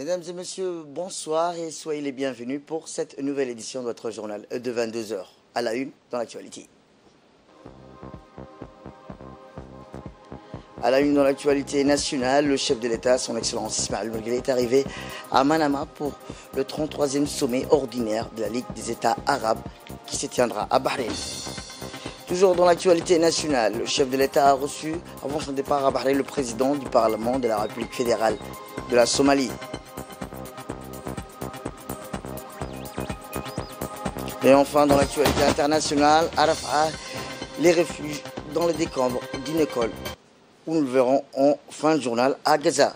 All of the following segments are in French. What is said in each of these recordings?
Mesdames et messieurs, bonsoir et soyez les bienvenus pour cette nouvelle édition de votre journal de 22h à la une dans l'actualité. À la une dans l'actualité nationale, le chef de l'État, son Excellence Ismaël Melgré, est arrivé à Manama pour le 33e sommet ordinaire de la Ligue des États arabes qui se tiendra à Bahreïn. Toujours dans l'actualité nationale, le chef de l'État a reçu, avant son départ à Bahreïn, le président du Parlement de la République fédérale de la Somalie. Et enfin, dans l'actualité internationale, à les refuges dans le décombre d'une école où nous le verrons en fin de journal à Gaza.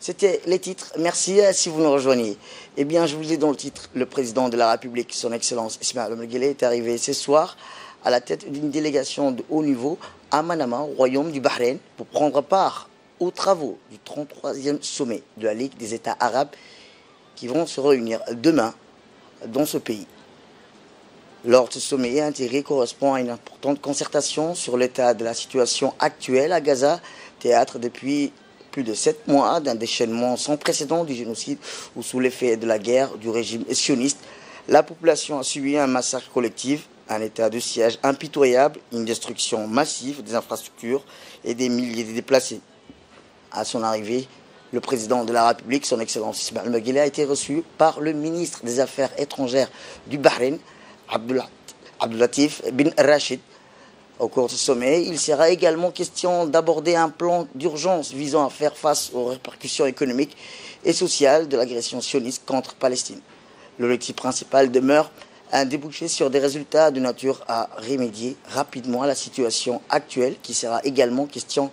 C'était les titres. Merci si vous nous rejoignez. Eh bien, je vous ai dans le titre, le président de la République, son Excellence Ismaël Omar est arrivé ce soir à la tête d'une délégation de haut niveau à Manama, au royaume du Bahreïn, pour prendre part aux travaux du 33e sommet de la Ligue des États arabes qui vont se réunir demain dans ce pays. Lors de ce sommet intégré correspond à une importante concertation sur l'état de la situation actuelle à Gaza, théâtre depuis plus de sept mois d'un déchaînement sans précédent du génocide ou sous l'effet de la guerre du régime sioniste. La population a subi un massacre collectif, un état de siège impitoyable, une destruction massive des infrastructures et des milliers de déplacés. À son arrivée, le président de la République, son Excellence Ismaël Maguila, a été reçu par le ministre des Affaires étrangères du Bahreïn, Abdulatif bin Rachid. Au cours de ce sommet, il sera également question d'aborder un plan d'urgence visant à faire face aux répercussions économiques et sociales de l'agression sioniste contre Palestine. L'objectif principal demeure un débouché sur des résultats de nature à remédier rapidement à la situation actuelle, qui sera également question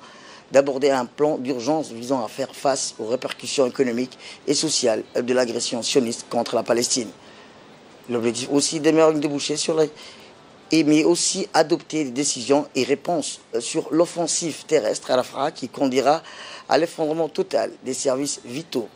d'aborder un plan d'urgence visant à faire face aux répercussions économiques et sociales de l'agression sioniste contre la Palestine. L'objectif aussi demeure une débouchée sur les et mais aussi adopter des décisions et réponses sur l'offensive terrestre à la FRA qui conduira à l'effondrement total des services vitaux,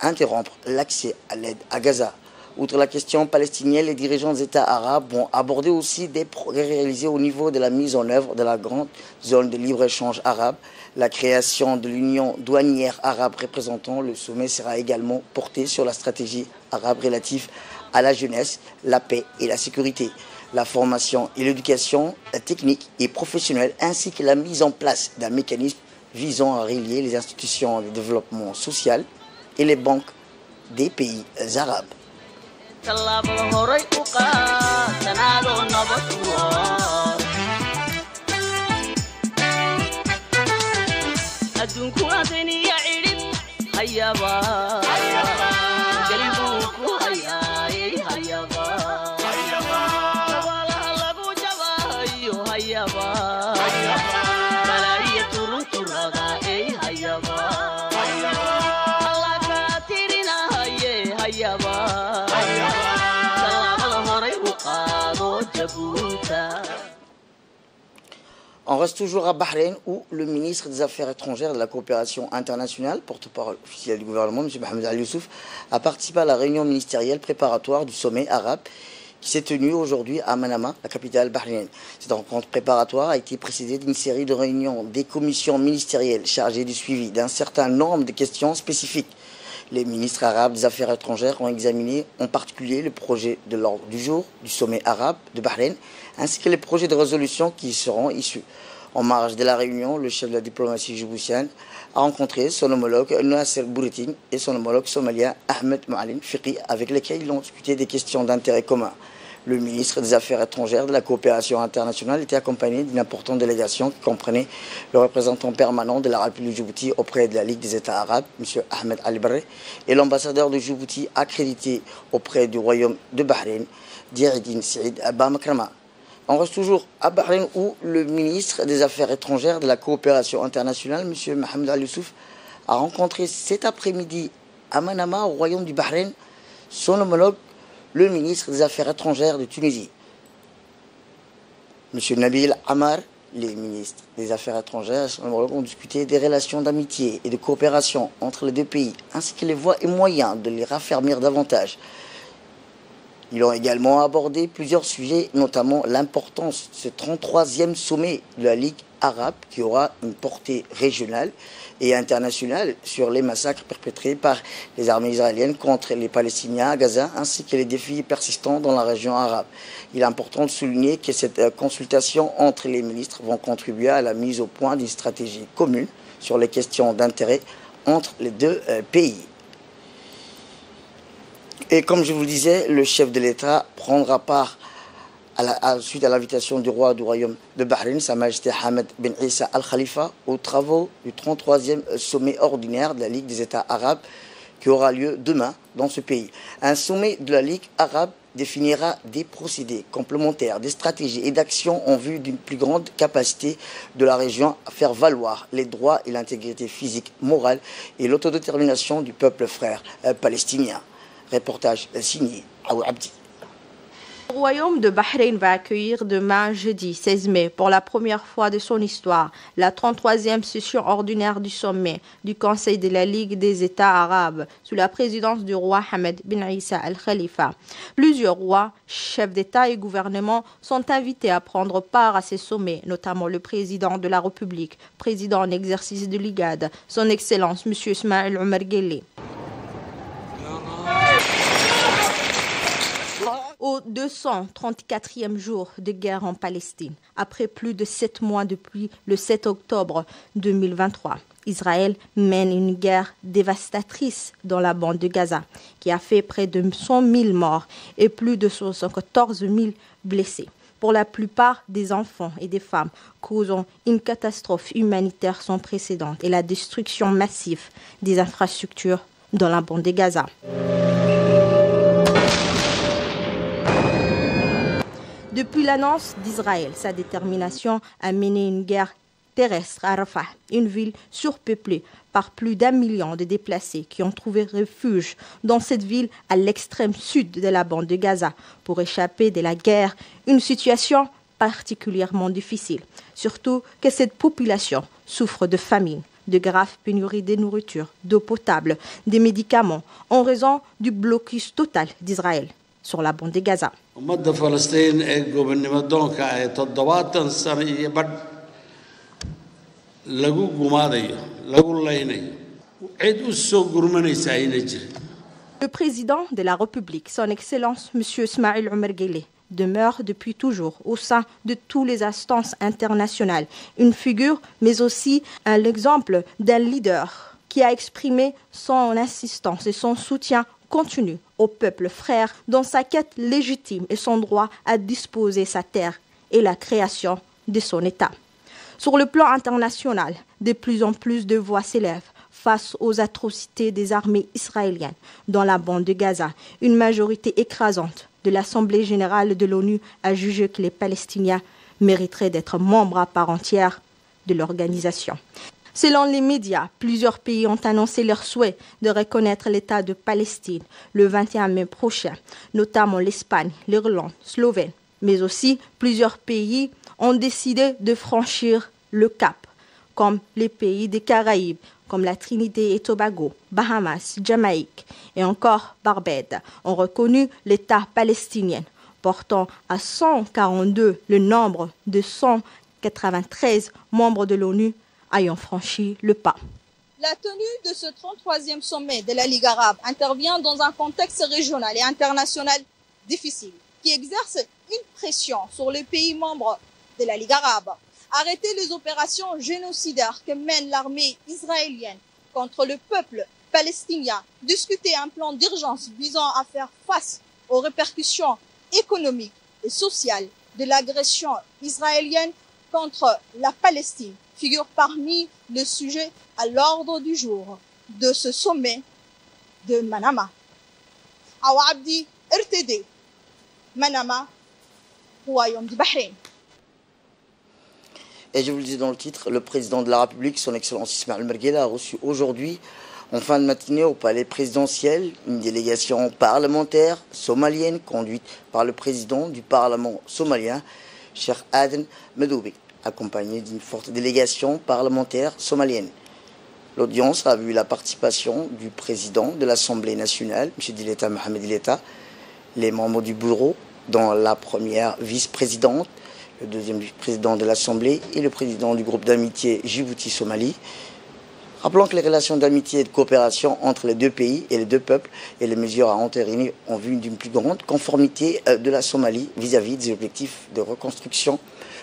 interrompre l'accès à l'aide à Gaza. Outre la question palestinienne, les dirigeants des États arabes vont aborder aussi des progrès réalisés au niveau de la mise en œuvre de la grande zone de libre-échange arabe. La création de l'Union douanière arabe représentant le sommet sera également porté sur la stratégie arabe relative à la jeunesse, la paix et la sécurité la formation et l'éducation technique et professionnelle, ainsi que la mise en place d'un mécanisme visant à relier les institutions de développement social et les banques des pays arabes. On reste toujours à Bahreïn où le ministre des Affaires étrangères et de la coopération internationale, porte-parole officiel du gouvernement, M. Mohamed Al Youssouf, a participé à la réunion ministérielle préparatoire du sommet arabe qui s'est tenue aujourd'hui à Manama, la capitale bahreïnienne. Cette rencontre préparatoire a été précédée d'une série de réunions des commissions ministérielles chargées du suivi d'un certain nombre de questions spécifiques. Les ministres arabes des Affaires étrangères ont examiné en particulier le projet de l'ordre du jour du sommet arabe de Bahreïn, ainsi que les projets de résolution qui y seront issus. En marge de la réunion, le chef de la diplomatie djiboutienne a rencontré son homologue Nasser Bouritin et son homologue somalien Ahmed Ma'alin Fiqi, avec lesquels ils ont discuté des questions d'intérêt commun. Le ministre des Affaires étrangères de la coopération internationale était accompagné d'une importante délégation qui comprenait le représentant permanent de la République de Djibouti auprès de la Ligue des États arabes, M. Ahmed Ali Barre, et l'ambassadeur de Djibouti accrédité auprès du Royaume de Bahreïn, Dieridine Saïd Abamakrama. On reste toujours à Bahreïn où le ministre des Affaires étrangères de la coopération internationale, M. Mohamed Al Youssouf, a rencontré cet après-midi à Manama, au Royaume du Bahreïn, son homologue, le ministre des Affaires étrangères de Tunisie. M. Nabil Amar, les ministres des Affaires étrangères ont discuté des relations d'amitié et de coopération entre les deux pays, ainsi que les voies et moyens de les raffermir davantage. Ils ont également abordé plusieurs sujets, notamment l'importance de ce 33e sommet de la Ligue arabe qui aura une portée régionale et internationale sur les massacres perpétrés par les armées israéliennes contre les Palestiniens à Gaza, ainsi que les défis persistants dans la région arabe. Il est important de souligner que cette euh, consultation entre les ministres vont contribuer à la mise au point d'une stratégie commune sur les questions d'intérêt entre les deux euh, pays. Et comme je vous le disais, le chef de l'État prendra part à la, suite à l'invitation du roi du royaume de Bahreïn, Sa Majesté Ahmed bin Issa Al Khalifa, aux travaux du 33e sommet ordinaire de la Ligue des États arabes qui aura lieu demain dans ce pays. Un sommet de la Ligue arabe définira des procédés complémentaires, des stratégies et d'actions en vue d'une plus grande capacité de la région à faire valoir les droits et l'intégrité physique, morale et l'autodétermination du peuple frère euh, palestinien. Reportage signé Abdi. Le royaume de Bahreïn va accueillir demain, jeudi 16 mai, pour la première fois de son histoire, la 33e session ordinaire du sommet du Conseil de la Ligue des États arabes, sous la présidence du roi Hamed bin Issa al-Khalifa. Plusieurs rois, chefs d'État et gouvernement sont invités à prendre part à ces sommets, notamment le président de la République, président en exercice de l'IGAD, son Excellence M. Ismaël Omar au 234e jour de guerre en Palestine, après plus de sept mois depuis le 7 octobre 2023. Israël mène une guerre dévastatrice dans la bande de Gaza, qui a fait près de 100 000 morts et plus de 74 000 blessés. Pour la plupart des enfants et des femmes, causant une catastrophe humanitaire sans précédent et la destruction massive des infrastructures dans la bande de Gaza. Depuis l'annonce d'Israël, sa détermination à mener une guerre terrestre à Rafah, une ville surpeuplée par plus d'un million de déplacés qui ont trouvé refuge dans cette ville à l'extrême sud de la bande de Gaza. Pour échapper de la guerre, une situation particulièrement difficile, surtout que cette population souffre de famine de graves pénuries de nourriture, d'eau potable, des médicaments, en raison du blocus total d'Israël sur la bande de Gaza. Le président de la République, son Excellence M. Ismail Omar demeure depuis toujours au sein de toutes les instances internationales une figure, mais aussi un exemple d'un leader qui a exprimé son insistance et son soutien continu au peuple frère dans sa quête légitime et son droit à disposer sa terre et la création de son État. Sur le plan international, de plus en plus de voix s'élèvent face aux atrocités des armées israéliennes dans la bande de Gaza. Une majorité écrasante de l'Assemblée générale de l'ONU a jugé que les Palestiniens mériteraient d'être membres à part entière de l'organisation. Selon les médias, plusieurs pays ont annoncé leur souhait de reconnaître l'État de Palestine le 21 mai prochain, notamment l'Espagne, l'Irlande, Slovène, mais aussi plusieurs pays ont décidé de franchir le cap, comme les pays des Caraïbes, comme la Trinité et Tobago, Bahamas, Jamaïque et encore Barbade, ont reconnu l'État palestinien, portant à 142 le nombre de 193 membres de l'ONU ayant franchi le pas. La tenue de ce 33e sommet de la Ligue arabe intervient dans un contexte régional et international difficile qui exerce une pression sur les pays membres de la Ligue arabe. Arrêter les opérations génocidaires que mène l'armée israélienne contre le peuple palestinien, discuter un plan d'urgence visant à faire face aux répercussions économiques et sociales de l'agression israélienne contre la Palestine figure parmi les sujets à l'ordre du jour de ce sommet de Manama. Awabdi RTD, Manama, Royaume du Bahreïn. Et je vous le disais dans le titre, le président de la République, son Excellence Ismaël Merguela, a reçu aujourd'hui, en fin de matinée, au palais présidentiel, une délégation parlementaire somalienne conduite par le président du Parlement somalien, Cheikh Aden Medoubi accompagné d'une forte délégation parlementaire somalienne. L'audience a vu la participation du président de l'Assemblée nationale, M. Dileta Mohamed Dileta, les membres du bureau, dont la première vice-présidente, le deuxième président de l'Assemblée et le président du groupe d'amitié Djibouti-Somalie. Rappelons que les relations d'amitié et de coopération entre les deux pays et les deux peuples et les mesures à entériner ont vu d'une plus grande conformité euh, de la Somalie vis-à-vis des objectifs de reconstruction,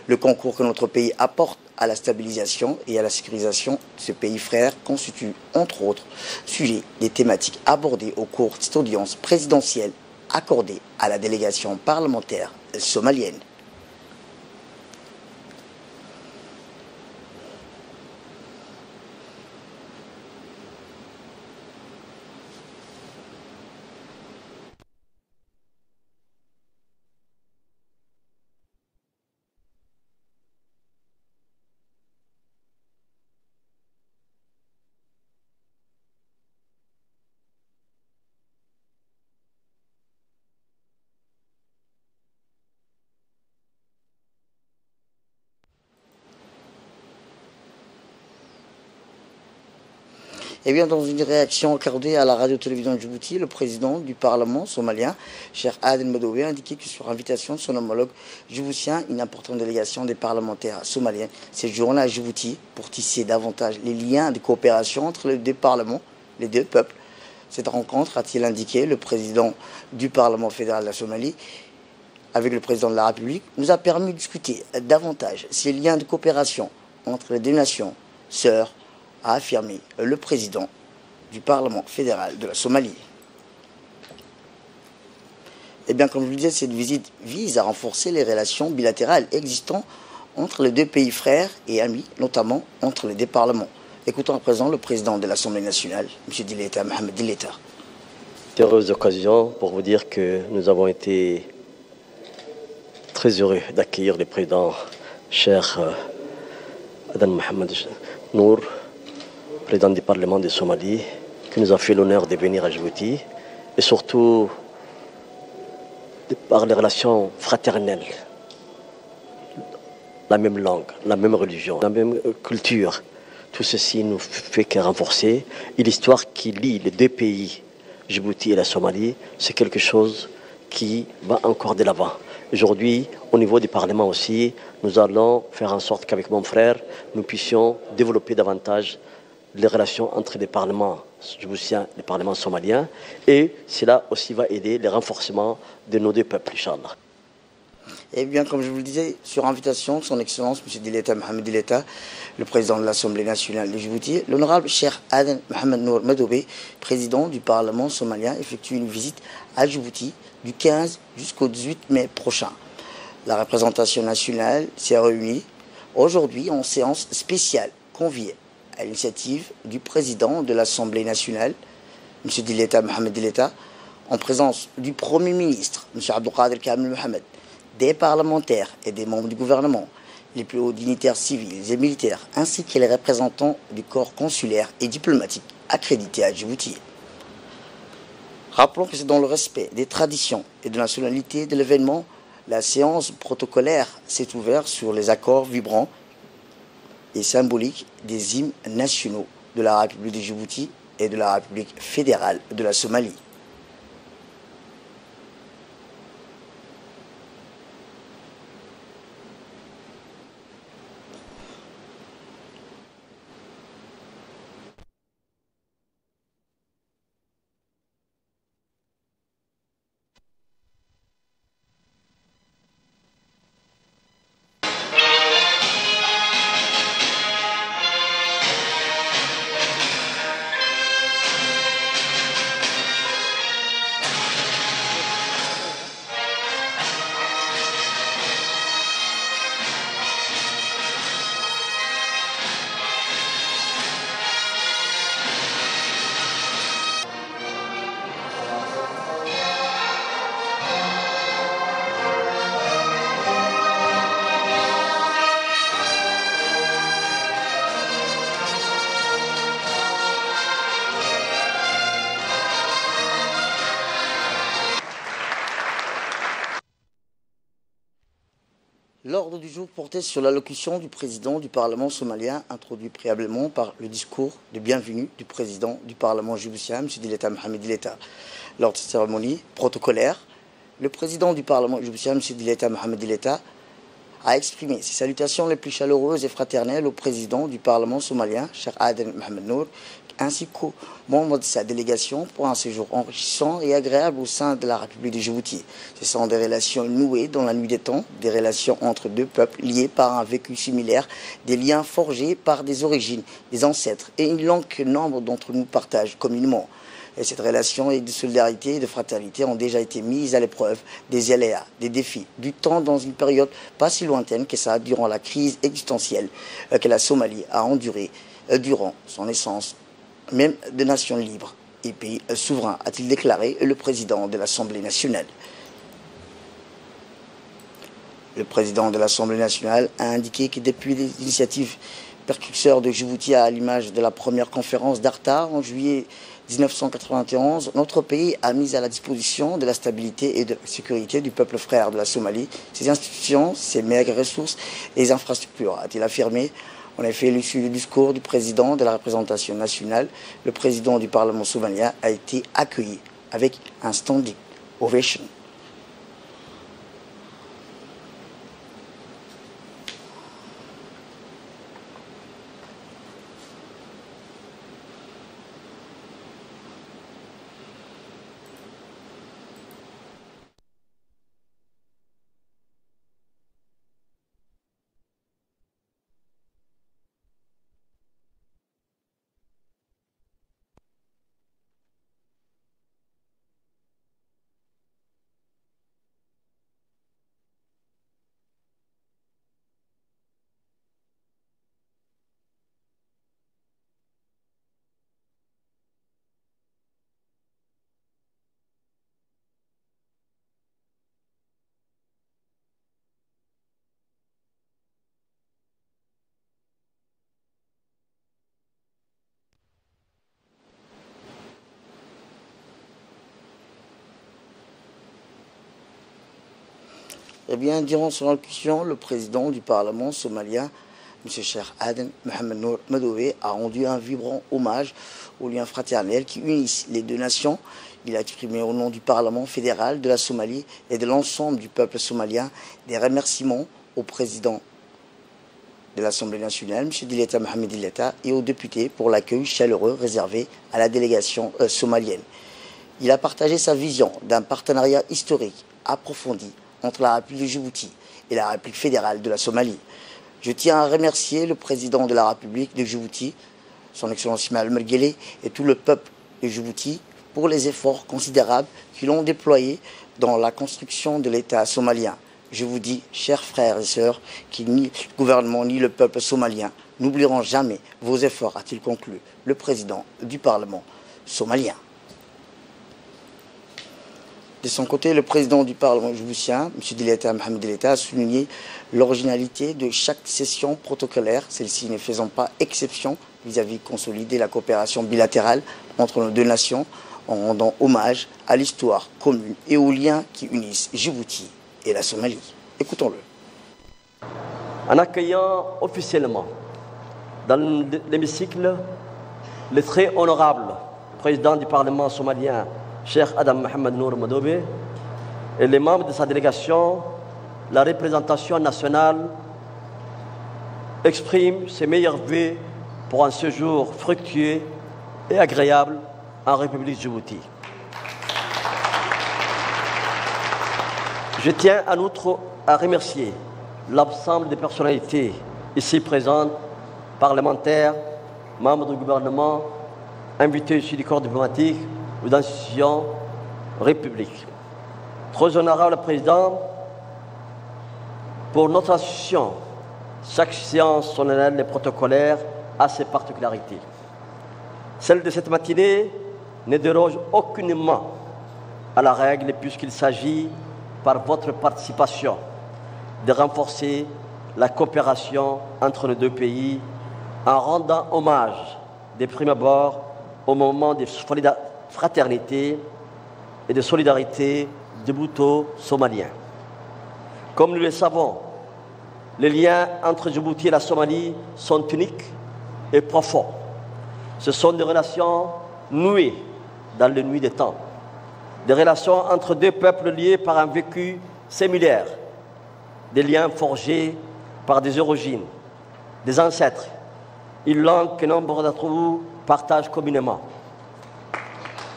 le concours que notre pays apporte à la stabilisation et à la sécurisation de ce pays frère constitue, entre autres sujets, des thématiques abordées au cours de cette audience présidentielle accordée à la délégation parlementaire somalienne. Eh bien, dans une réaction accordée à la radio-télévision de Djibouti, le président du Parlement somalien, Cher Aden Medowe, a indiqué que sur invitation de son homologue djiboutien, une importante délégation des parlementaires somaliens séjourne à Djibouti pour tisser davantage les liens de coopération entre les deux parlements, les deux peuples. Cette rencontre, a-t-il indiqué, le président du Parlement fédéral de la Somalie, avec le président de la République, nous a permis de discuter davantage ces liens de coopération entre les deux nations, sœurs, a affirmé le président du Parlement fédéral de la Somalie. Eh bien, comme je vous le disais, cette visite vise à renforcer les relations bilatérales existantes entre les deux pays frères et amis, notamment entre les deux parlements. Écoutons à présent le président de l'Assemblée nationale, M. Dileta, Mohamed Dileta. Heureuse occasion pour vous dire que nous avons été très heureux d'accueillir le président cher euh, Adan Mohamed Nour, président du Parlement de Somalie, qui nous a fait l'honneur de venir à Djibouti, et surtout par les relations fraternelles, la même langue, la même religion, la même culture. Tout ceci nous fait que renforcer. Et l'histoire qui lie les deux pays, Djibouti et la Somalie, c'est quelque chose qui va encore de l'avant. Aujourd'hui, au niveau du Parlement aussi, nous allons faire en sorte qu'avec mon frère, nous puissions développer davantage les relations entre les parlements djiboutiens et les parlements somaliens. Et cela aussi va aider le renforcement de nos deux peuples, Inch'Allah. Eh bien, comme je vous le disais, sur invitation de son Excellence, M. Dileta Mohamed Dileta, le président de l'Assemblée nationale de Djibouti, l'honorable Cheikh Aden Mohamed Nour Medoube, président du Parlement somalien, effectue une visite à Djibouti du 15 jusqu'au 18 mai prochain. La représentation nationale s'est réunie aujourd'hui en séance spéciale conviée à l'initiative du président de l'Assemblée nationale, M. Dileta Mohamed Dileta, en présence du Premier ministre, M. Abdelkader Kamel Mohamed, des parlementaires et des membres du gouvernement, les plus hauts dignitaires civils et militaires, ainsi que les représentants du corps consulaire et diplomatique accrédités à Djibouti. Rappelons que c'est dans le respect des traditions et de la solennité de l'événement, la séance protocolaire s'est ouverte sur les accords vibrants et symbolique des hymnes nationaux de la République de Djibouti et de la République fédérale de la Somalie. L'ordre du jour portait sur l'allocution du président du Parlement somalien, introduit préalablement par le discours de bienvenue du président du Parlement djiboutien, M. Dileta Mohamed Dileta. Lors de cette cérémonie protocolaire, le président du Parlement djiboutien, M. Dileta Mohamed Dileta, a exprimé ses salutations les plus chaleureuses et fraternelles au président du Parlement somalien, Cheikh Aden Mohamed Nour, ainsi qu'aux membres de sa délégation pour un séjour enrichissant et agréable au sein de la République de Djibouti. Ce sont des relations nouées dans la nuit des temps, des relations entre deux peuples liés par un vécu similaire, des liens forgés par des origines, des ancêtres et une langue que nombre d'entre nous partagent communément. Et cette relation de solidarité et de fraternité ont déjà été mises à l'épreuve des aléas, des défis, du temps dans une période pas si lointaine que ça, durant la crise existentielle euh, que la Somalie a endurée euh, durant son essence même de nations libres et pays souverains, a-t-il déclaré le président de l'Assemblée nationale. Le président de l'Assemblée nationale a indiqué que depuis les initiatives percusseurs de Djibouti à l'image de la première conférence d'Arta en juillet 1991, notre pays a mis à la disposition de la stabilité et de la sécurité du peuple frère de la Somalie ses institutions, ses maigres ressources et les infrastructures, a-t-il affirmé en effet, l'issue du discours du président de la représentation nationale, le président du Parlement somalien a été accueilli avec un standing ovation. Eh durant son allocution, le président du Parlement somalien, M. Cheikh Aden Mohamed Nour a rendu un vibrant hommage aux liens fraternels qui unissent les deux nations. Il a exprimé au nom du Parlement fédéral de la Somalie et de l'ensemble du peuple somalien des remerciements au président de l'Assemblée nationale, M. Dileta Mohamed Dileta, et aux députés pour l'accueil chaleureux réservé à la délégation euh, somalienne. Il a partagé sa vision d'un partenariat historique approfondi entre la République de Djibouti et la République fédérale de la Somalie. Je tiens à remercier le président de la République de Djibouti, son Excellence Ismaël et tout le peuple de Djibouti pour les efforts considérables qu'ils ont déployés dans la construction de l'État somalien. Je vous dis, chers frères et sœurs, qui ni le gouvernement ni le peuple somalien n'oublieront jamais vos efforts, a-t-il conclu le président du Parlement somalien. De son côté, le président du Parlement djiboutien, M. Dileta Mohamed Dileta, a souligné l'originalité de chaque session protocolaire, celle-ci ne faisant pas exception vis-à-vis de consolider la coopération bilatérale entre nos deux nations en rendant hommage à l'histoire commune et aux liens qui unissent Djibouti et la Somalie. Écoutons-le. En accueillant officiellement dans l'hémicycle le très honorable président du Parlement somalien, Cheikh Adam Mohamed Nour Madobe, et les membres de sa délégation, la représentation nationale exprime ses meilleurs vœux pour un séjour fructueux et agréable en République Djibouti. Je tiens en outre à remercier l'ensemble des personnalités ici présentes, parlementaires, membres du gouvernement, invités du corps diplomatique ou d'institutions républiques. Très honorable Président, pour notre institution, chaque séance solennelle et protocolaire a ses particularités. Celle de cette matinée ne déroge aucunement à la règle puisqu'il s'agit, par votre participation, de renforcer la coopération entre les deux pays en rendant hommage des primes abord au moment des fraternité et de solidarité de bouteaux somaliens. Comme nous le savons, les liens entre Djibouti et la Somalie sont uniques et profonds. Ce sont des relations nouées dans les nuits des temps, des relations entre deux peuples liés par un vécu similaire, des liens forgés par des origines, des ancêtres, une langue que nombre d'entre vous partagent communément.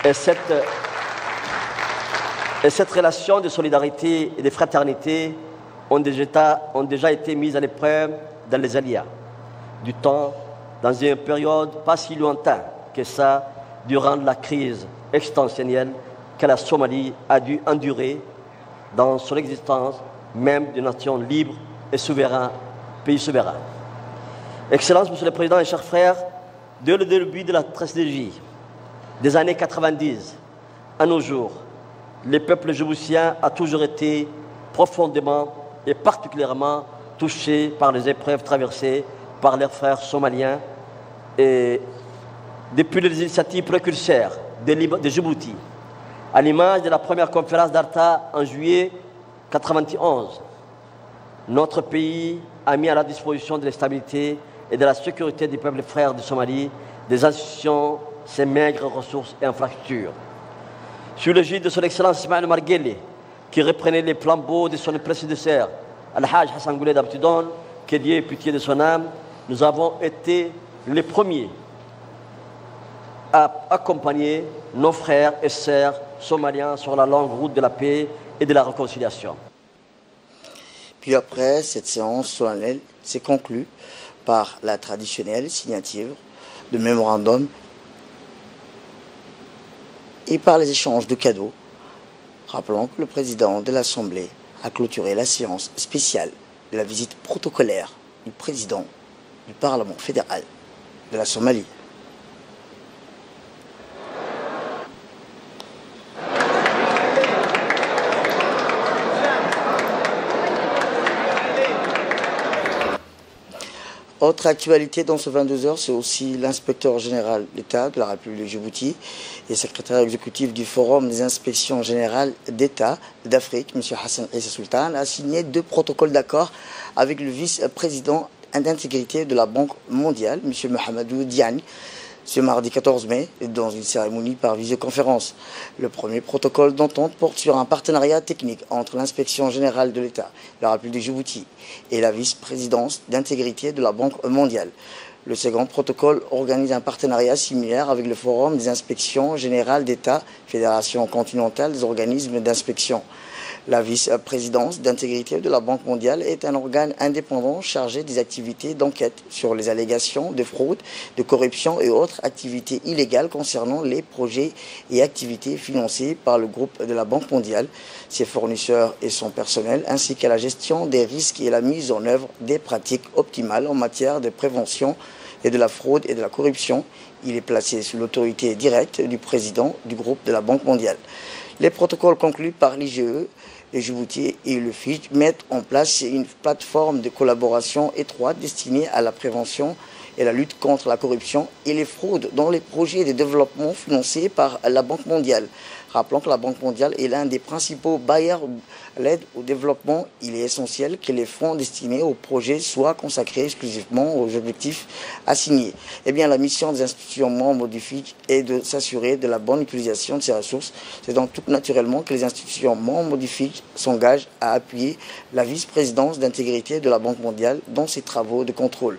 Et cette, et cette relation de solidarité et de fraternité ont déjà, été mises à l'épreuve dans les aléas du temps, dans une période pas si lointaine que ça, durant la crise extensionnelle que la Somalie a dû endurer dans son existence même d'une nation libre et souverain, pays souverain. Excellence, Monsieur le Président et chers frères, dès le début de la stratégie des années 90 à nos jours, le peuple djiboutien a toujours été profondément et particulièrement touché par les épreuves traversées par leurs frères somaliens et depuis les initiatives précurseurs de, Djibouti, à l'image de la première conférence d'Arta en juillet 1991, notre pays a mis à la disposition de la stabilité et de la sécurité des peuples frères de Somalie des institutions, ses maigres ressources et infrastructures. Sous l'égide de son Excellence Ismaël Marguerite, qui reprenait les flambeaux de son prédécesseur, Al-Hajj Hassan Gouled Abtidon, que Dieu pitié de son âme, nous avons été les premiers à accompagner nos frères et sœurs somaliens sur la longue route de la paix et de la réconciliation. Puis après, cette séance solennelle s'est conclue par la traditionnelle signature de mémorandum et par les échanges de cadeaux. Rappelons que le président de l'Assemblée a clôturé la séance spéciale de la visite protocolaire du président du Parlement fédéral de la Somalie. Autre actualité dans ce 22 heures, c'est aussi l'inspecteur général d'État de la République de Djibouti et secrétaire exécutif du Forum des inspections générales d'État d'Afrique, M. Hassan Issa Sultan, a signé deux protocoles d'accord avec le vice-président d'intégrité de la Banque mondiale, M. Mohamedou Diagne, ce mardi 14 mai, dans une cérémonie par visioconférence. Le premier protocole d'entente porte sur un partenariat technique entre l'inspection générale de l'État, la République de Djibouti, et la vice-présidence d'intégrité de la Banque mondiale. Le second protocole organise un partenariat similaire avec le Forum des inspections générales d'État, Fédération continentale des organismes d'inspection. La vice-présidence d'intégrité de la Banque mondiale est un organe indépendant chargé des activités d'enquête sur les allégations de fraude, de corruption et autres activités illégales concernant les projets et activités financés par le groupe de la Banque mondiale, ses fournisseurs et son personnel, ainsi qu'à la gestion des risques et la mise en œuvre des pratiques optimales en matière de prévention et de la fraude et de la corruption. Il est placé sous l'autorité directe du président du groupe de la Banque mondiale. Les protocoles conclus par l'IGE les Djibouti et le FIJ mettent en place une plateforme de collaboration étroite destinée à la prévention et la lutte contre la corruption et les fraudes dans les projets de développement financés par la Banque mondiale. Rappelons que la Banque mondiale est l'un des principaux bailleurs à l'aide au développement. Il est essentiel que les fonds destinés aux projets soient consacrés exclusivement aux objectifs assignés. Eh bien, la mission des institutions membres du est de s'assurer de la bonne utilisation de ces ressources. C'est donc tout naturellement que les institutions membres du s'engagent à appuyer la vice-présidence d'intégrité de la Banque mondiale dans ses travaux de contrôle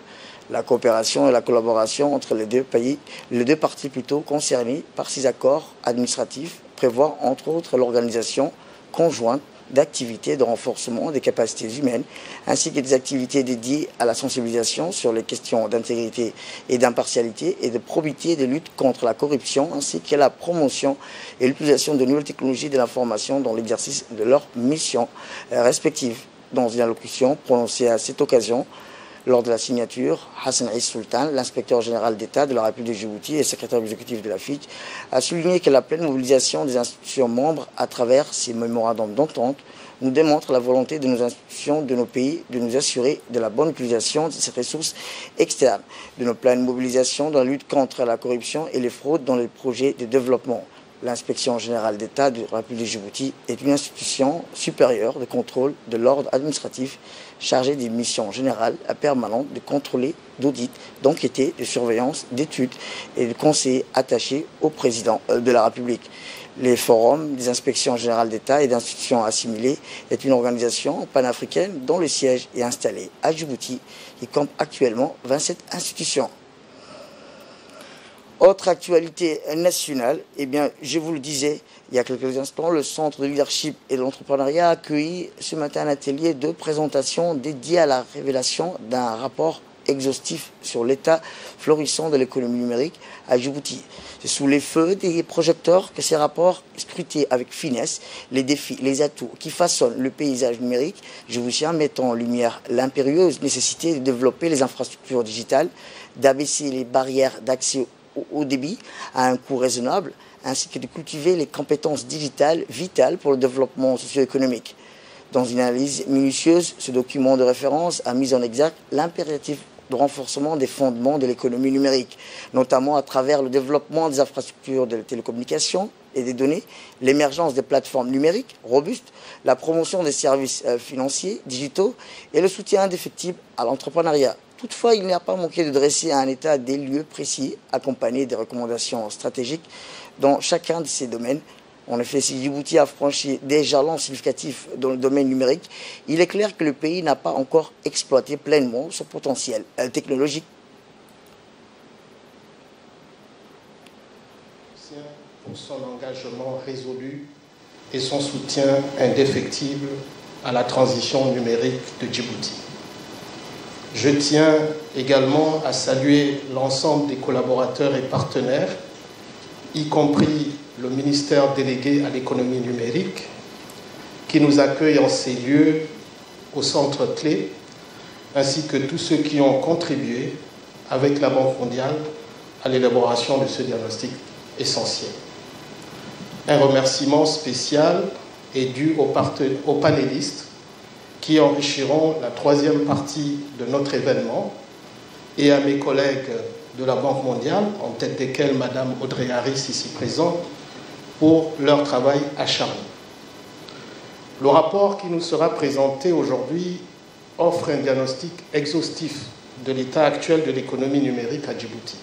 la coopération et la collaboration entre les deux pays, les deux parties plutôt concernées par ces accords administratifs prévoient entre autres l'organisation conjointe d'activités de renforcement des capacités humaines, ainsi que des activités dédiées à la sensibilisation sur les questions d'intégrité et d'impartialité et de probité de lutte contre la corruption, ainsi qu'à la promotion et l'utilisation de nouvelles technologies de l'information dans l'exercice de leurs missions respectives. Dans une allocution prononcée à cette occasion, lors de la signature, Hassan Is Sultan, l'inspecteur général d'État de la République de Djibouti et secrétaire exécutif de la FIC, a souligné que la pleine mobilisation des institutions membres à travers ces mémorandums d'entente nous démontre la volonté de nos institutions, de nos pays, de nous assurer de la bonne utilisation de ces ressources externes, de nos pleines mobilisations dans la lutte contre la corruption et les fraudes dans les projets de développement. L'inspection générale d'État de la République de Djibouti est une institution supérieure de contrôle de l'ordre administratif chargée des missions générales permanentes de contrôler, d'audit, d'enquêter, de surveillance, d'études et de conseiller attaché au président euh, de la République. Les forums des inspections générales d'État et d'institutions assimilées est une organisation panafricaine dont le siège est installé à Djibouti et compte actuellement 27 institutions. Autre actualité nationale, eh bien, je vous le disais il y a quelques instants, le Centre de leadership et de l'entrepreneuriat a accueilli ce matin un atelier de présentation dédié à la révélation d'un rapport exhaustif sur l'état florissant de l'économie numérique à Djibouti. C'est sous les feux des projecteurs que ces rapports scrutés avec finesse les défis, les atouts qui façonnent le paysage numérique djiboutien, mettant en lumière l'impérieuse nécessité de développer les infrastructures digitales, d'abaisser les barrières d'accès au débit à un coût raisonnable, ainsi que de cultiver les compétences digitales vitales pour le développement socio-économique. Dans une analyse minutieuse, ce document de référence a mis en exergue l'impératif de renforcement des fondements de l'économie numérique, notamment à travers le développement des infrastructures de la télécommunication et des données, l'émergence des plateformes numériques robustes, la promotion des services euh, financiers digitaux et le soutien indéfectible à l'entrepreneuriat. Toutefois, il n'y a pas manqué de dresser un état des lieux précis, accompagné des recommandations stratégiques dans chacun de ces domaines. En effet, si Djibouti a franchi des jalons significatifs dans le domaine numérique, il est clair que le pays n'a pas encore exploité pleinement son potentiel technologique. Pour son engagement résolu et son soutien indéfectible à la transition numérique de Djibouti. Je tiens également à saluer l'ensemble des collaborateurs et partenaires, y compris le ministère délégué à l'économie numérique, qui nous accueille en ces lieux au centre clé, ainsi que tous ceux qui ont contribué avec la Banque mondiale à l'élaboration de ce diagnostic essentiel. Un remerciement spécial est dû aux, aux panélistes qui enrichiront la troisième partie de notre événement et à mes collègues de la Banque mondiale, en tête desquels Madame Audrey Harris ici présente, pour leur travail acharné. Le rapport qui nous sera présenté aujourd'hui offre un diagnostic exhaustif de l'état actuel de l'économie numérique à Djibouti,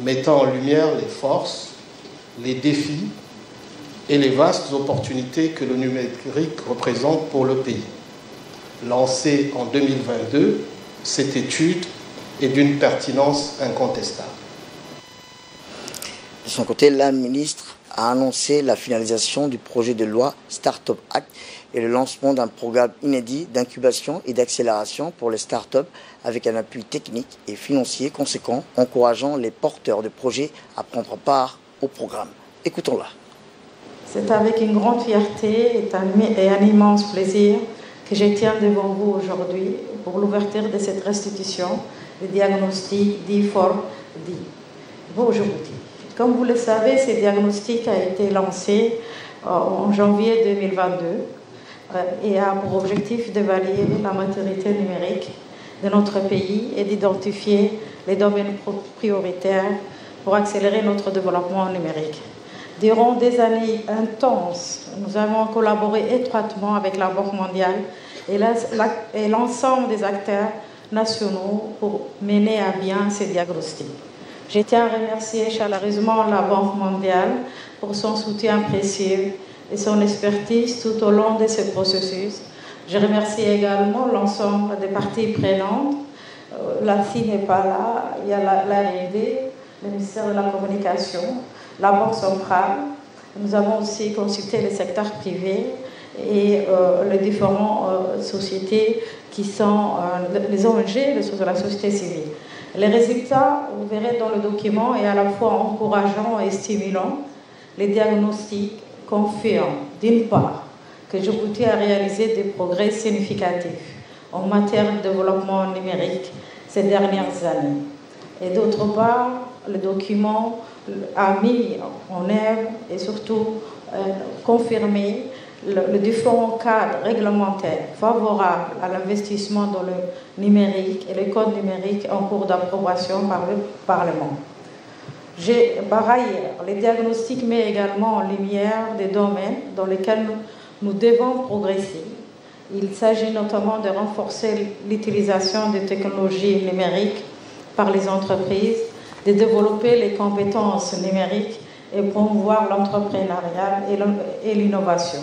mettant en lumière les forces, les défis et les vastes opportunités que le numérique représente pour le pays lancée en 2022, cette étude est d'une pertinence incontestable. De son côté, la ministre a annoncé la finalisation du projet de loi Startup Act et le lancement d'un programme inédit d'incubation et d'accélération pour les startups avec un appui technique et financier conséquent, encourageant les porteurs de projets à prendre part au programme. Écoutons-la. C'est avec une grande fierté et un immense plaisir je tiens devant vous aujourd'hui pour l'ouverture de cette restitution, le diagnostic d'IFOR dit. Bonjour. Comme vous le savez, ce diagnostic a été lancé euh, en janvier 2022 euh, et a pour objectif d'évaluer la maturité numérique de notre pays et d'identifier les domaines prioritaires pour accélérer notre développement numérique. Durant des années intenses, nous avons collaboré étroitement avec la Banque mondiale et l'ensemble des acteurs nationaux pour mener à bien ces diagnostics. Je tiens à remercier chaleureusement la Banque mondiale pour son soutien précieux et son expertise tout au long de ce processus. Je remercie également l'ensemble des parties prenantes. Euh, la FI n'est pas là, il y a la, le ministère de la Communication, la Banque centrale. Nous avons aussi consulté le secteur privé et euh, les différentes euh, sociétés qui sont euh, les ONG, de la société civile. Les résultats, vous verrez dans le document, est à la fois encourageant et stimulant. Les diagnostics confirment, d'une part, que Djibouti a réalisé des progrès significatifs en matière de développement numérique ces dernières années. Et d'autre part, le document a mis en œuvre et surtout confirmé le, différent cadre réglementaire favorable à l'investissement dans le numérique et le code numérique en cours d'approbation par le Parlement. Par ailleurs, les diagnostics met également en lumière des domaines dans lesquels nous devons progresser. Il s'agit notamment de renforcer l'utilisation des technologies numériques par les entreprises, de développer les compétences numériques et promouvoir l'entrepreneuriat et l'innovation.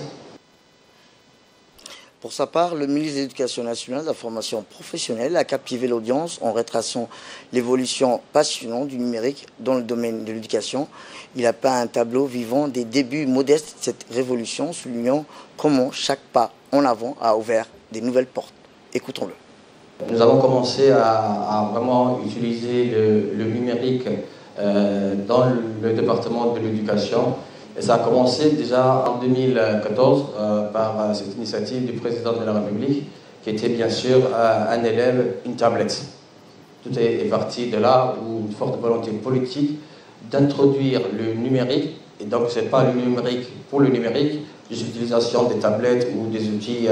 Pour sa part, le ministre de l'Éducation nationale, de la formation professionnelle, a captivé l'audience en retraçant l'évolution passionnante du numérique dans le domaine de l'éducation. Il a peint un tableau vivant des débuts modestes de cette révolution, soulignant comment chaque pas en avant a ouvert des nouvelles portes. Écoutons-le. Nous avons commencé à, vraiment utiliser le, numérique euh, dans le département de l'éducation et ça a commencé déjà en 2014 euh, par euh, cette initiative du président de la République, qui était bien sûr un élève, une tablette. Tout est, parti de là où une forte volonté politique d'introduire le numérique, et donc ce n'est pas le numérique pour le numérique, l'utilisation des tablettes ou des outils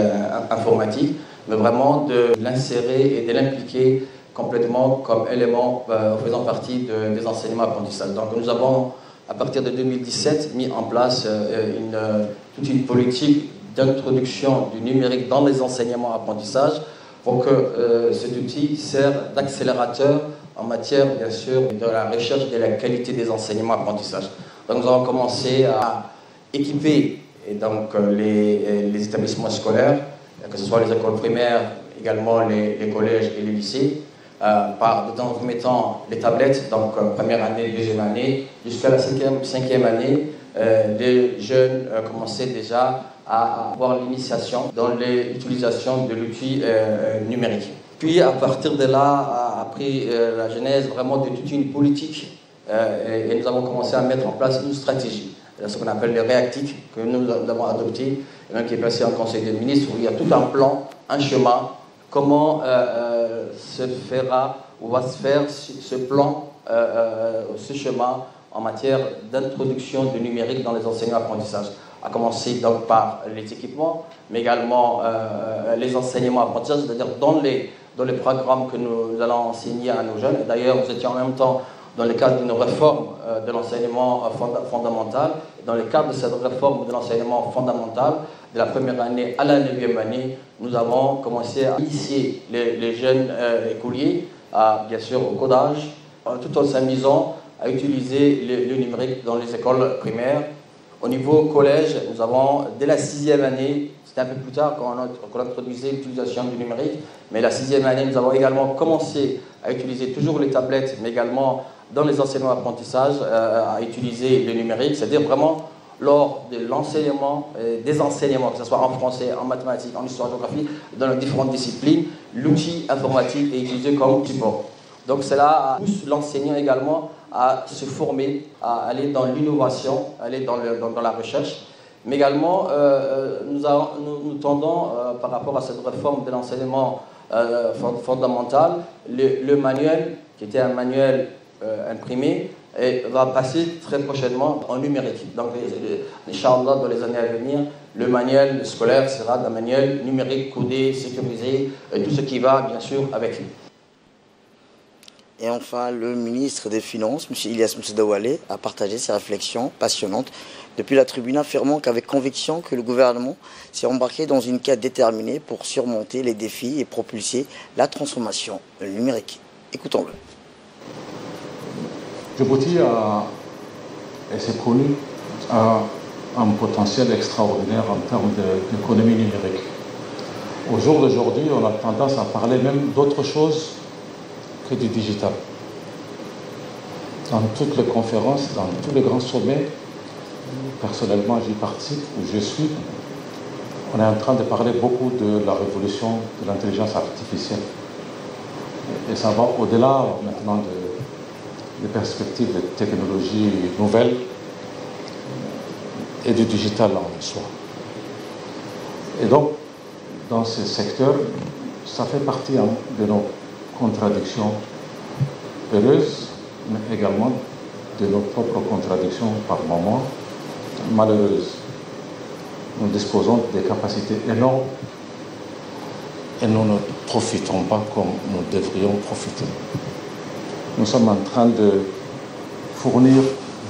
informatiques, mais vraiment de l'insérer et de l'impliquer complètement comme élément faisant partie des enseignements apprentissages. Donc nous avons à partir de 2017, mis en place euh, une, euh, toute une politique d'introduction du numérique dans les enseignements apprentissages pour que euh, cet outil serve d'accélérateur en matière, bien sûr, de la recherche de la qualité des enseignements apprentissages. Donc nous avons commencé à équiper et donc, les, les, établissements scolaires, que ce soit les écoles primaires, également les, collèges et les lycées, euh, par, premier temps, les tablettes, donc euh, première année, deuxième année, jusqu'à la cinquième, cinquième année, euh, les jeunes commençaient déjà à avoir l'initiation dans l'utilisation de l'outil numérique. Puis à partir de là, a pris la genèse vraiment de toute une politique et, nous avons commencé à mettre en place une stratégie, ce qu'on appelle le réactique, que nous avons adopté, qui est passé en Conseil des ministres, où il y a tout un plan, un chemin, comment se fera ou va se faire ce plan, euh, euh, ce chemin en matière d'introduction du numérique dans les enseignements apprentissages à commencer donc par les équipements, mais également euh, les enseignements apprentissages, c'est-à-dire dans les, dans les programmes que nous, allons enseigner à nos jeunes. D'ailleurs, nous étions en même temps dans le cadre d'une réforme de l'enseignement fondamental. Dans le cadre de cette réforme de l'enseignement fondamental, de la première année à la neuvième année, nous avons commencé à initier les, jeunes euh, écoliers, bien sûr au codage, euh, tout en s'amusant à utiliser le, numérique dans les écoles primaires. Au niveau collège, nous avons, dès la sixième année, c'était un peu plus tard quand on, introduisait l'utilisation du numérique, mais la sixième année, nous avons également commencé à utiliser toujours les tablettes, mais également dans les enseignements d'apprentissage, euh, à utiliser le numérique, c'est-à-dire vraiment lors de l'enseignement, euh, des enseignements, que ce soit en français, en mathématiques, en histoire, géographie, dans les différentes disciplines, l'outil informatique est utilisé comme support. Donc cela pousse l'enseignant également à se former, à aller dans l'innovation, aller dans, la recherche. Mais également, euh, euh, nous, tendons, par rapport à cette réforme de l'enseignement fondamental, le, manuel, qui était un manuel imprimé, et va passer très prochainement en numérique. Donc, Inch'Allah, dans les années à venir, le manuel scolaire sera un manuel numérique, codé, sécurisé, tout ce qui va, bien sûr, avec lui. Et enfin, le ministre des Finances, M. Ilyas Moussadawale, a partagé ses réflexions passionnantes depuis la tribune, affirmant qu'avec conviction que le gouvernement s'est embarqué dans une quête déterminée pour surmonter les défis et propulser la transformation numérique. Écoutons-le. Djibouti a, et c'est connu, a un potentiel extraordinaire en termes d'économie numérique. Au jour d'aujourd'hui, on a tendance à parler même d'autre chose que du digital. Dans toutes les conférences, dans tous les grands sommets, personnellement j'y participe ou je suis, on est en train de parler beaucoup de la révolution de l'intelligence artificielle. Et ça va au-delà maintenant de des perspectives de technologies nouvelles et du digital en soi. Et donc, dans ce secteur, ça fait partie hein, de nos contradictions heureuses, mais également de nos propres contradictions par moments malheureuses. Nous disposons des capacités énormes et nous ne profitons pas comme nous devrions profiter. Nous sommes en train de fournir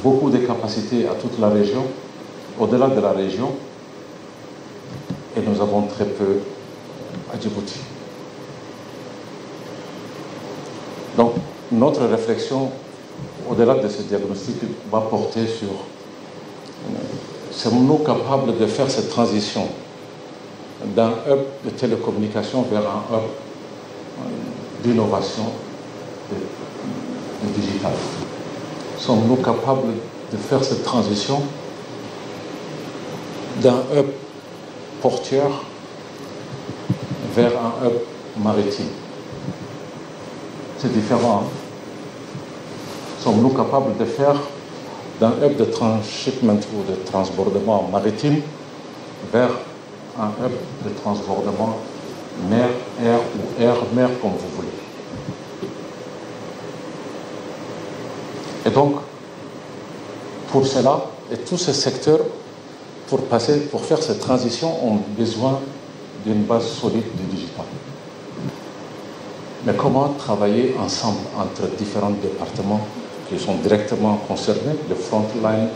beaucoup de capacités à toute la région, au-delà de la région, et nous avons très peu à Djibouti. Donc, notre réflexion, au-delà de ce diagnostic, va porter sur sommes-nous capables de faire cette transition d'un hub de télécommunication vers un hub d'innovation de, digital Sommes-nous capables de faire cette transition d'un hub portuaire vers un hub maritime? C'est différent. Hein. Sommes-nous capables de faire d'un hub de transshipment ou de transbordement maritime vers un hub de transbordement mer-air ou air-mer comme vous voulez? Et donc, pour cela, et tous ces secteurs, pour, passer, pour faire cette transition, ont besoin d'une base solide du digital. Mais comment travailler ensemble entre différents départements qui sont directement concernés, le frontline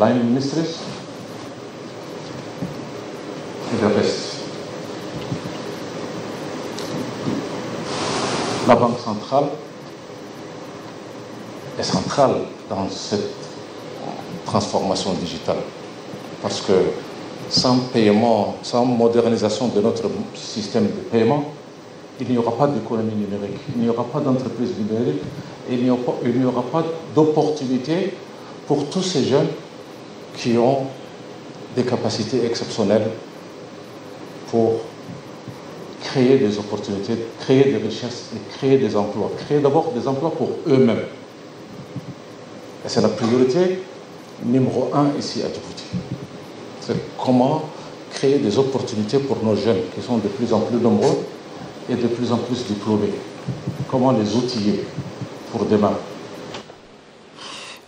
line ministries et le reste? La Banque centrale dans cette transformation digitale parce que sans paiement, sans modernisation de notre système de paiement, il n'y aura pas d'économie numérique, il n'y aura pas d'entreprise numérique, il n'y aura pas d'opportunité pour tous ces jeunes qui ont des capacités exceptionnelles pour créer des opportunités, créer des richesses et créer des emplois. Créer d'abord des emplois pour eux-mêmes. Et c'est la priorité numéro un ici à Djibouti. C'est comment créer des opportunités pour nos jeunes qui sont de plus en plus nombreux et de plus en plus diplômés. Comment les outiller pour demain?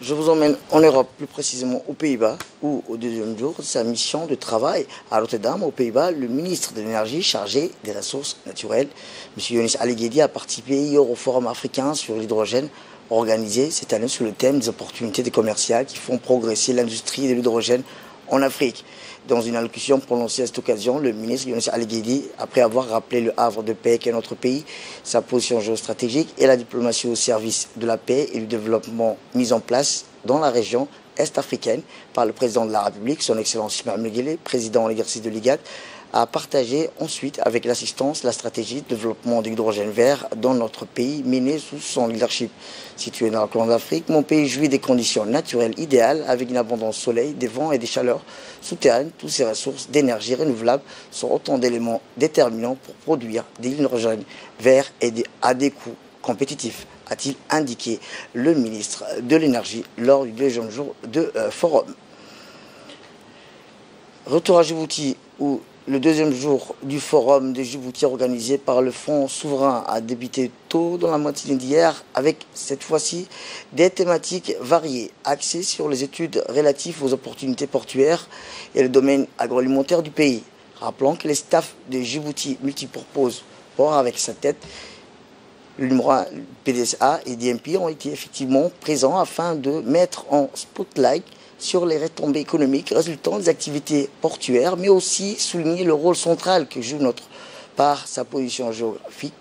Je vous emmène en Europe, plus précisément aux Pays-Bas, où au deuxième jour de sa mission de travail à Rotterdam, aux Pays-Bas, le ministre de l'Énergie chargé des ressources naturelles, M. Yonis Aleghedi, a participé hier au Forum africain sur l'hydrogène organisé cette année sous le thème des opportunités commerciales qui font progresser l'industrie de l'hydrogène en Afrique. Dans une allocution prononcée à cette occasion, le ministre Younes Al-Ghedi, après avoir rappelé le havre de paix qu'est notre pays, sa position géostratégique et la diplomatie au service de la paix et du développement mis en place dans la région est-africaine par le président de la République, son Excellence Ismaël Mguele, président en exercice de l'IGAD, a partagé ensuite avec l'assistance la stratégie de développement d'hydrogène vert dans notre pays mené sous son leadership. Situé dans la corne d'Afrique, mon pays jouit des conditions naturelles idéales avec une abondance de soleil, des vents et des chaleurs souterraines. Toutes ces ressources d'énergie renouvelable sont autant d'éléments déterminants pour produire de l'hydrogène vert et à des coûts compétitifs a-t-il indiqué le ministre de l'Énergie lors du deuxième jour de euh, forum. Retour à Djibouti où le deuxième jour du forum de Djibouti organisé par le Fonds souverain a débuté tôt dans la matinée d'hier avec cette fois-ci des thématiques variées axées sur les études relatives aux opportunités portuaires et le domaine agroalimentaire du pays. Rappelons que les staffs de Djibouti multipropose port avec sa tête le numéro 1, PDSA et DMP ont été effectivement présents afin de mettre en spotlight sur les retombées économiques résultant des activités portuaires, mais aussi souligner le rôle central que joue notre par sa position géographique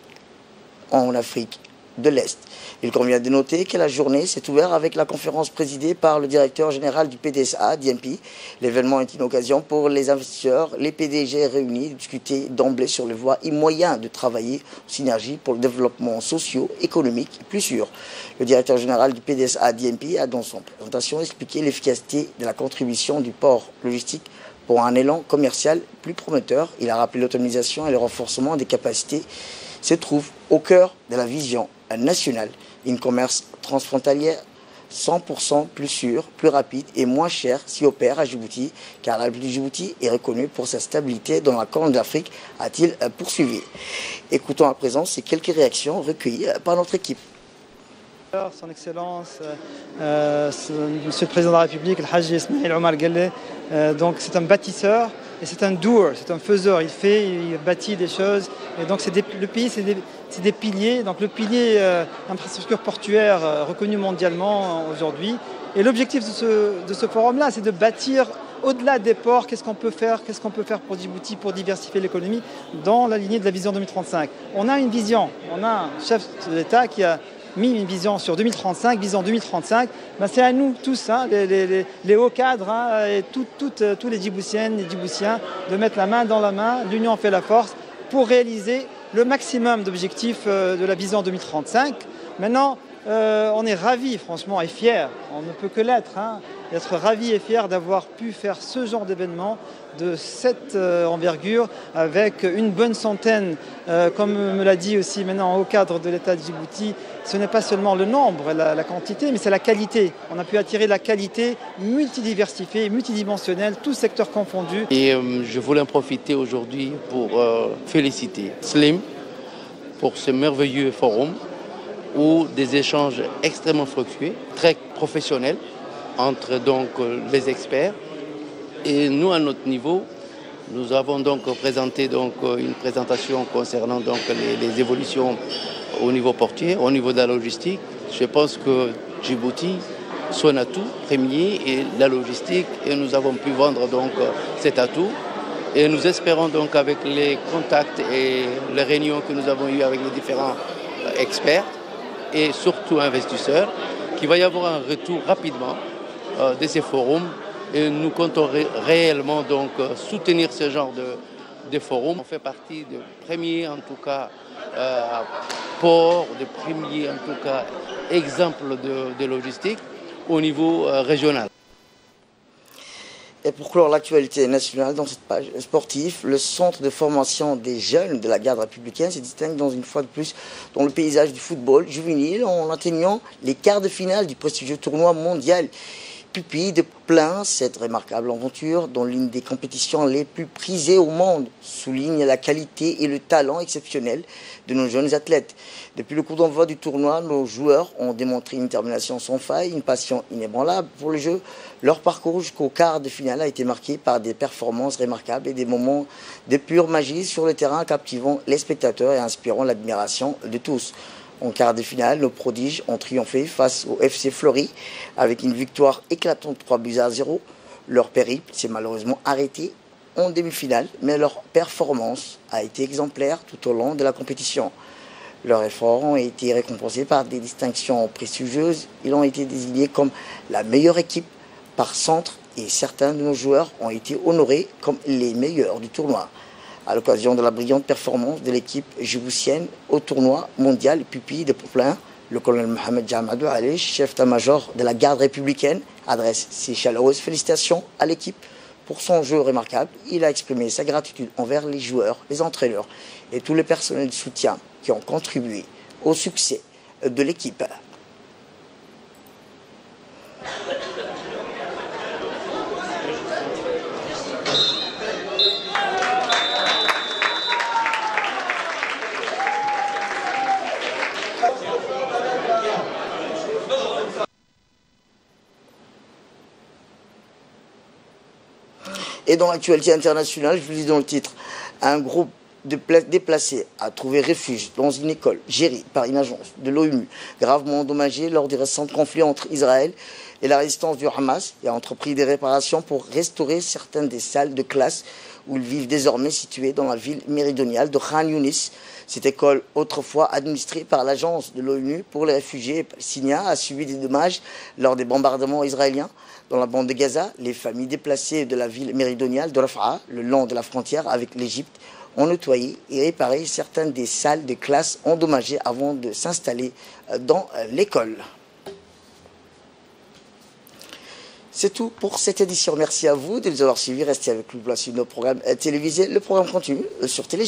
en Afrique de l'Est. Il convient de noter que la journée s'est ouverte avec la conférence présidée par le directeur général du PDSA, DMP. L'événement est une occasion pour les investisseurs, les PDG réunis, de discuter d'emblée sur les voies et moyens de travailler en synergie pour le développement socio-économique plus sûr. Le directeur général du PDSA, DMP, a dans son présentation expliqué l'efficacité de la contribution du port logistique pour un élan commercial plus prometteur. Il a rappelé l'autonomisation et le renforcement des capacités se trouve au cœur de la vision nationale une commerce transfrontalière 100% plus sûr, plus rapide et moins cher s'y opère à Djibouti, car la République de Djibouti est reconnue pour sa stabilité dans la Corne d'Afrique, a-t-il poursuivi. Écoutons à présent ces quelques réactions recueillies par notre équipe. Son Excellence, euh, Monsieur le Président de la République, le Hajj Ismail Omar euh, donc c'est un bâtisseur c'est un doer, c'est un faiseur. Il fait, il bâtit des choses. Et donc le pays, c'est des, piliers. Donc le pilier euh, infrastructure portuaire euh, reconnu mondialement aujourd'hui. Et l'objectif de ce, forum-là, c'est de bâtir au-delà des ports, qu'est-ce qu'on peut faire, qu'est-ce qu'on peut faire pour Djibouti pour diversifier l'économie dans la lignée de la vision 2035. On a une vision, on a un chef d'État qui a mis une vision sur 2035, vision 2035. Ben, c'est à nous tous, hein, les, hauts cadres hein, et euh, tous les Djiboutiennes et Djiboutiens, de mettre la main dans la main. L'union fait la force pour réaliser le maximum d'objectifs euh, de la vision 2035. Maintenant, euh, on est ravis, franchement, et fiers. On ne peut que l'être. Hein, être ravis et fiers d'avoir pu faire ce genre d'événement de cette euh, envergure avec une bonne centaine, euh, comme me l'a dit aussi maintenant au cadre de l'État de Djibouti, ce n'est pas seulement le nombre, la, quantité, mais c'est la qualité. On a pu attirer la qualité multidiversifiée, multidimensionnelle, tous secteurs confondus. Et je voulais en profiter aujourd'hui pour féliciter Slim pour ce merveilleux forum où des échanges extrêmement fructueux, très professionnels entre donc les experts et nous, à notre niveau, nous avons donc présenté donc une présentation concernant donc les, évolutions au niveau portier, au niveau de la logistique. Je pense que Djibouti son atout premier et la logistique et nous avons pu vendre donc cet atout. Et nous espérons donc avec les contacts et les réunions que nous avons eues avec les différents experts et surtout investisseurs qu'il va y avoir un retour rapidement euh, de ces forums et nous comptons réellement donc euh, soutenir ce genre de, forums. On fait partie des premiers, en tout cas, euh, ports, des premiers, en tout cas, exemples de, logistique au niveau euh, régional. Et pour clore l'actualité nationale dans cette page sportive, le centre de formation des jeunes de la garde républicaine se distingue dans une fois de plus dans le paysage du football juvénile en atteignant les quarts de finale du prestigieux tournoi mondial pupille de plein cette remarquable aventure dont l'une des compétitions les plus prisées au monde souligne la qualité et le talent exceptionnel de nos jeunes athlètes. Depuis le coup d'envoi du tournoi, nos joueurs ont démontré une détermination sans faille, une passion inébranlable pour le jeu. Leur parcours jusqu'au quart de finale a été marqué par des performances remarquables et des moments de pure magie sur le terrain captivant les spectateurs et inspirant l'admiration de tous. En quart de finale, nos prodiges ont triomphé face au FC Fleury avec une victoire éclatante 3 buts à 0. Leur périple s'est malheureusement arrêté en demi-finale, mais leur performance a été exemplaire tout au long de la compétition. Leurs efforts ont été récompensés par des distinctions prestigieuses. Ils ont été désignés comme la meilleure équipe par centre et certains de nos joueurs ont été honorés comme les meilleurs du tournoi à l'occasion de la brillante performance de l'équipe djiboutienne au tournoi mondial pupille de Poplin. Le colonel Mohamed Jamadou Ali, chef d'état-major de la garde républicaine, adresse ses chaleureuses félicitations à l'équipe pour son jeu remarquable. Il a exprimé sa gratitude envers les joueurs, les entraîneurs et tous les personnels de soutien qui ont contribué au succès de l'équipe. Dans l'actualité internationale, je vous dis dans le titre, un groupe de déplacés a trouvé refuge dans une école gérée par une agence de l'ONU, gravement endommagée lors du récent conflit entre Israël et la résistance du Hamas, et a entrepris des réparations pour restaurer certaines des salles de classe où ils vivent désormais situées dans la ville méridionale de Khan Yunis. Cette école, autrefois administrée par l'agence de l'ONU pour les réfugiés palestiniens, a subi des dommages lors des bombardements israéliens. Dans la bande de Gaza, les familles déplacées de la ville méridionale de Rafah, le long de la frontière avec l'Égypte, ont nettoyé et réparé certaines des salles de classe endommagées avant de s'installer euh, dans euh, l'école. C'est tout pour cette édition. Merci à vous de nous avoir suivis. Restez avec nous pour la suite de nos programmes télévisés. Le programme continue euh, sur Télé.